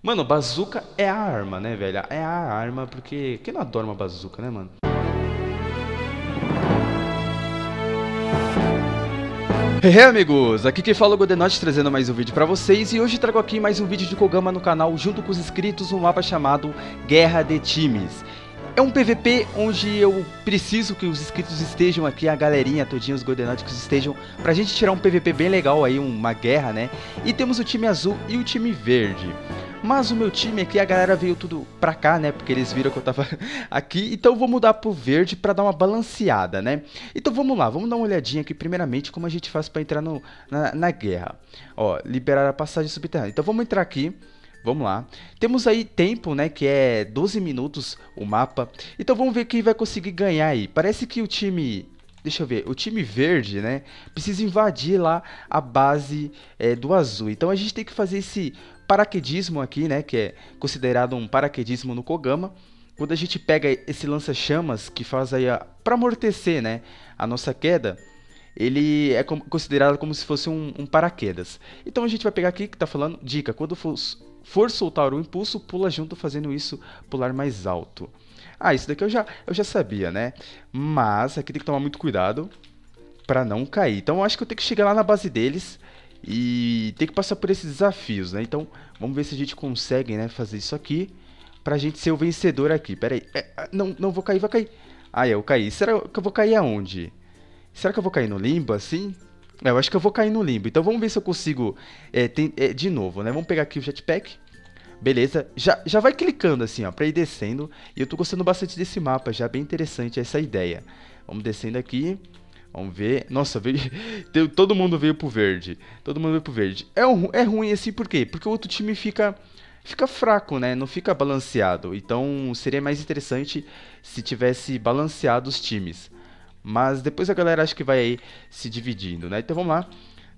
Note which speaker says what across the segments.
Speaker 1: Mano, bazuca é a arma, né, velho? É a arma, porque. Quem não adora uma bazuca, né, mano? Hey, amigos! Aqui quem fala é o Godenote trazendo mais um vídeo pra vocês e hoje trago aqui mais um vídeo de Kogama no canal junto com os inscritos um mapa chamado Guerra de Times. É um PVP onde eu preciso que os inscritos estejam aqui, a galerinha todinha, os Goldenauticos estejam, pra gente tirar um PVP bem legal aí, uma guerra, né? E temos o time azul e o time verde. Mas o meu time aqui, a galera veio tudo pra cá, né? Porque eles viram que eu tava aqui. Então eu vou mudar pro verde pra dar uma balanceada, né? Então vamos lá, vamos dar uma olhadinha aqui primeiramente como a gente faz pra entrar no, na, na guerra. Ó, liberar a passagem subterrânea. Então vamos entrar aqui. Vamos lá. Temos aí tempo, né, que é 12 minutos o mapa. Então vamos ver quem vai conseguir ganhar aí. Parece que o time deixa eu ver, o time verde, né, precisa invadir lá a base é, do azul. Então a gente tem que fazer esse paraquedismo aqui, né, que é considerado um paraquedismo no Kogama. Quando a gente pega esse lança-chamas que faz aí para amortecer, né, a nossa queda, ele é considerado como se fosse um, um, paraquedas. Então a gente vai pegar aqui que está falando, dica, quando for, for soltar o impulso, pula junto fazendo isso pular mais alto. Ah, isso daqui eu já, eu já sabia, né? Mas aqui tem que tomar muito cuidado para não cair. Então eu acho que eu tenho que chegar lá na base deles e ter que passar por esses desafios, né? Então vamos ver se a gente consegue, né, fazer isso aqui pra gente ser o vencedor aqui. Pera aí, é, ah, não, não vou cair, vai cair. Ah, eu caí. Será que eu vou cair aonde? Será que eu vou cair no limbo assim? É, eu acho que eu vou cair no limbo. Então vamos ver se eu consigo é, tem, é, de novo, né? Vamos pegar aqui o jetpack. Beleza, já, já vai clicando assim, ó, pra ir descendo. E eu tô gostando bastante desse mapa, já bem interessante essa ideia. Vamos descendo aqui. Vamos ver. Nossa, veio... todo mundo veio pro verde. Todo mundo veio pro verde. É, um, é ruim assim, por quê? Porque o outro time fica fica fraco, né? Não fica balanceado. Então seria mais interessante se tivesse balanceado os times. Mas depois a galera acha que vai aí se dividindo, né? Então vamos lá.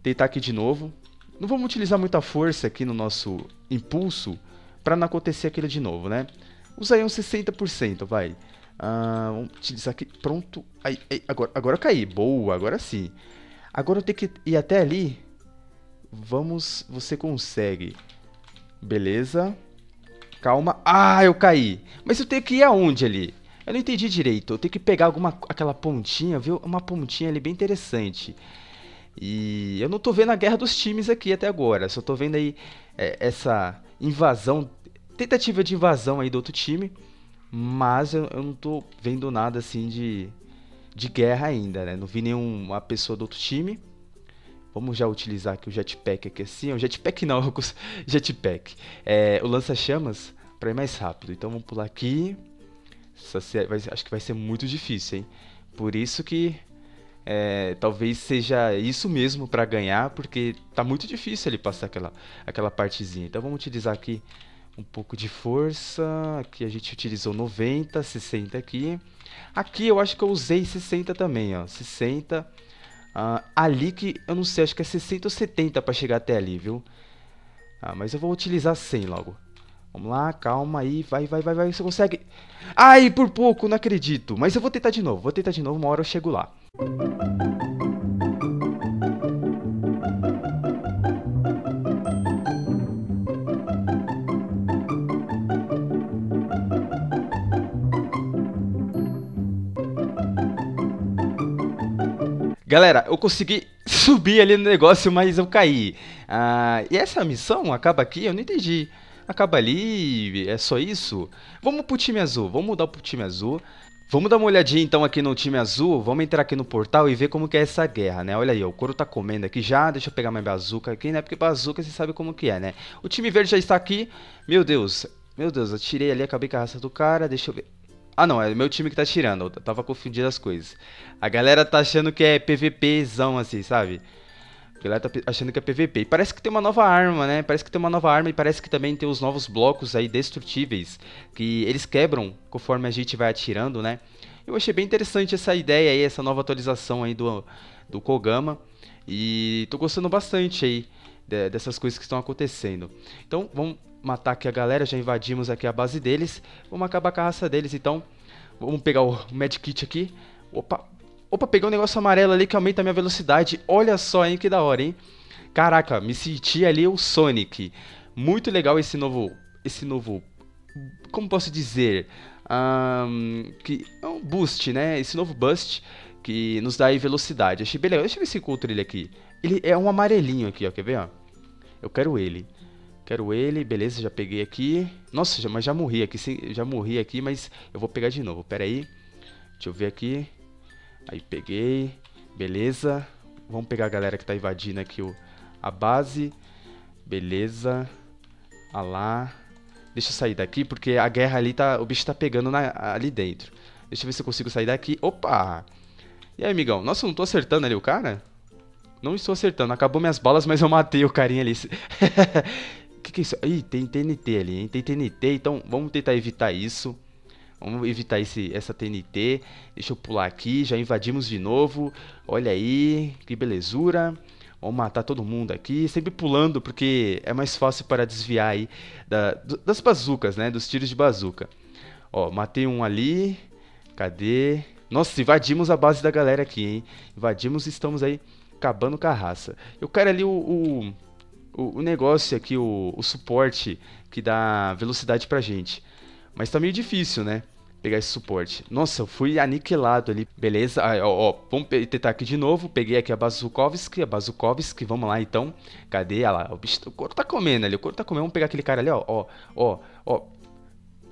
Speaker 1: Tentar aqui de novo. Não vamos utilizar muita força aqui no nosso impulso para não acontecer aquilo de novo, né? Usa aí uns 60%, vai. Uh, vamos utilizar aqui. Pronto. Aí, aí, agora, agora eu caí. Boa, agora sim. Agora eu tenho que ir até ali. Vamos. Você consegue. Beleza. Calma. Ah, eu caí. Mas eu tenho que ir aonde ali? Eu não entendi direito. Eu tenho que pegar alguma aquela pontinha, viu? Uma pontinha ali bem interessante. E eu não tô vendo a guerra dos times aqui até agora. Só tô vendo aí é, essa invasão, tentativa de invasão aí do outro time. Mas eu, eu não tô vendo nada assim de, de guerra ainda, né? Não vi nenhuma pessoa do outro time. Vamos já utilizar aqui o jetpack aqui assim. O jetpack não, jetpack. É, o lança-chamas para ir mais rápido. Então vamos pular aqui. Acho que vai ser muito difícil, hein? Por isso que é, talvez seja isso mesmo para ganhar, porque tá muito difícil ele passar aquela, aquela partezinha. Então vamos utilizar aqui um pouco de força. Aqui a gente utilizou 90, 60 aqui. Aqui eu acho que eu usei 60 também, ó. 60. Uh, ali que eu não sei, acho que é 60 ou 70 para chegar até ali, viu? Ah, mas eu vou utilizar 100 logo. Vamos lá, calma aí, vai, vai, vai, vai, você consegue. Ai, por pouco, não acredito. Mas eu vou tentar de novo, vou tentar de novo, uma hora eu chego lá. Galera, eu consegui subir ali no negócio, mas eu caí. Ah, e essa missão acaba aqui? Eu não entendi. Acaba ali, é só isso? Vamos pro time azul, vamos mudar pro time azul. Vamos dar uma olhadinha então aqui no time azul, vamos entrar aqui no portal e ver como que é essa guerra, né? Olha aí, o couro tá comendo aqui já, deixa eu pegar minha bazuca aqui, né? Porque bazuca você sabe como que é, né? O time verde já está aqui, meu Deus, meu Deus, eu tirei ali, acabei com a raça do cara, deixa eu ver. Ah, não, é meu time que tá tirando. Eu tava confundindo as coisas. A galera tá achando que é PVPzão, assim, sabe? A galera tá achando que é PVP. E parece que tem uma nova arma, né? Parece que tem uma nova arma e parece que também tem os novos blocos aí destrutíveis. Que eles quebram conforme a gente vai atirando, né? Eu achei bem interessante essa ideia aí, essa nova atualização aí do, do Kogama. E tô gostando bastante aí dessas coisas que estão acontecendo. Então, vamos matar aqui a galera, já invadimos aqui a base deles. Vamos acabar com a raça deles, então. Vamos pegar o medkit aqui. Opa, opa, peguei um negócio amarelo ali que aumenta a minha velocidade. Olha só, hein, que da hora, hein. Caraca, me senti ali o Sonic. Muito legal esse novo esse novo, como posso dizer, um, que é um boost, né? Esse novo boost que nos dá aí velocidade. Achei bem legal. Deixa eu ver se encontro ele aqui. Ele é um amarelinho aqui, ó. Quer ver, ó? Eu quero ele. Quero ele, beleza, já peguei aqui. Nossa, já, mas já morri aqui, já morri aqui, mas eu vou pegar de novo. Pera aí. Deixa eu ver aqui. Aí peguei. Beleza. Vamos pegar a galera que tá invadindo aqui o, a base. Beleza. Ah lá. Deixa eu sair daqui, porque a guerra ali tá. O bicho tá pegando na, ali dentro. Deixa eu ver se eu consigo sair daqui. Opa! E aí, amigão? Nossa, eu não tô acertando ali o cara? Não estou acertando. Acabou minhas balas, mas eu matei o carinha ali. que que é isso? Ih, tem TNT ali, hein? Tem TNT, então vamos tentar evitar isso. Vamos evitar esse, essa TNT. Deixa eu pular aqui, já invadimos de novo. Olha aí, que belezura. Vamos matar todo mundo aqui, sempre pulando, porque é mais fácil para desviar aí da, das bazucas, né? Dos tiros de bazuca. Ó, matei um ali. Cadê? Nossa, invadimos a base da galera aqui, hein? Invadimos e estamos aí acabando com a raça. Eu quero ali o, o, o, o negócio aqui, o, o suporte que dá velocidade pra gente. Mas tá meio difícil, né? Pegar esse suporte. Nossa, eu fui aniquilado ali. Beleza, ah, ó, ó, vamos tentar aqui de novo. Peguei aqui a Bazukovski, a Bazukovski, vamos lá então. Cadê ela? O bicho, o couro tá comendo ali, o couro tá comendo. Vamos pegar aquele cara ali, ó, ó, ó, ó.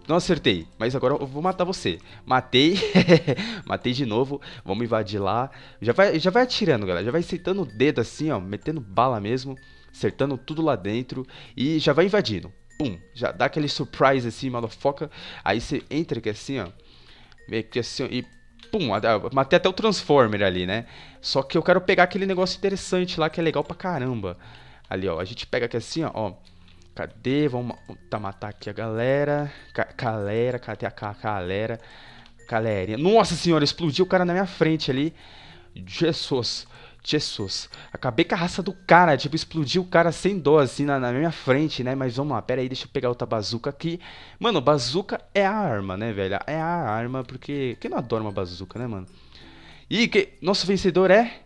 Speaker 1: Não acertei, mas agora eu vou matar você. Matei, matei de novo. Vamos invadir lá. Já vai, já vai atirando, galera. Já vai sentando o dedo assim, ó, metendo bala mesmo, acertando tudo lá dentro e já vai invadindo pum, já dá aquele surprise assim, motherfucker. Aí você entra aqui assim, ó. Vem aqui assim, e pum, matei até o Transformer ali, né? Só que eu quero pegar aquele negócio interessante lá que é legal pra caramba. Ali, ó, a gente pega aqui assim, ó, ó. Cadê? Vamos tá, matar aqui a galera. Galera, cadê a galera? Galerinha. Nossa senhora, explodiu o cara na minha frente ali. Jesus. Jesus. Acabei com a raça do cara, tipo, explodiu o cara sem dó, assim, na, na, minha frente, né? Mas vamos lá, pera aí, deixa eu pegar outra bazuca aqui. Mano, bazuca é a arma, né, velho? É a arma, porque... Quem não adora uma bazuca, né, mano? E que... Nosso vencedor é...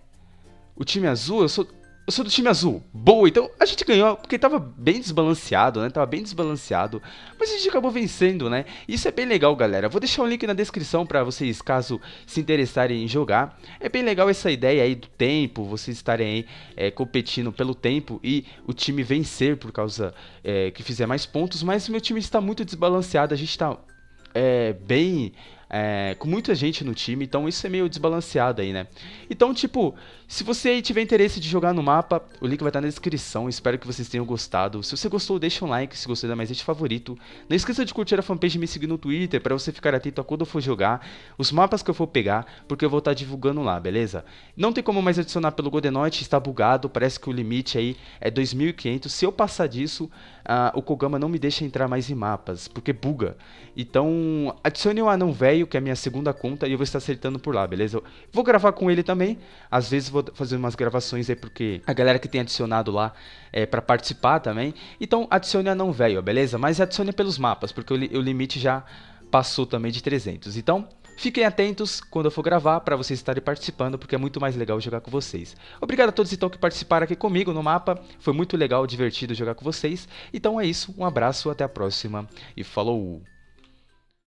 Speaker 1: O time azul, eu sou eu sou do time azul. Boa, então a gente ganhou porque tava bem desbalanceado, né? Tava bem desbalanceado, mas a gente acabou vencendo, né? Isso é bem legal, galera. Vou deixar um link na descrição para vocês, caso se interessarem em jogar. É bem legal essa ideia aí do tempo, vocês estarem aí é, competindo pelo tempo e o time vencer por causa é, que fizer mais pontos, mas o meu time está muito desbalanceado, a gente está é, bem é, com muita gente no time, então isso é meio desbalanceado aí, né? Então, tipo, se você tiver interesse de jogar no mapa, o link vai estar na descrição, espero que vocês tenham gostado. Se você gostou, deixa um like, se gostou, dá mais gente favorito. Não esqueça de curtir a fanpage e me seguir no Twitter, para você ficar atento a quando eu for jogar, os mapas que eu for pegar, porque eu vou estar divulgando lá, beleza? Não tem como mais adicionar pelo Godenote, está bugado, parece que o limite aí é 2500. Se eu passar disso, uh, o Kogama não me deixa entrar mais em mapas, porque buga. Então, adicione o anão velho, que é a minha segunda conta, e eu vou estar acertando por lá, beleza? Eu vou gravar com ele também, às vezes vou fazer umas gravações aí, porque a galera que tem adicionado lá é para participar também. Então, adicione anão velho, beleza? Mas adicione pelos mapas, porque o, li o limite já passou também de 300. Então, Fiquem atentos quando eu for gravar para vocês estarem participando, porque é muito mais legal jogar com vocês. Obrigado a todos então que participaram aqui comigo no mapa. Foi muito legal, divertido jogar com vocês. Então é isso, um abraço, até a próxima e falou!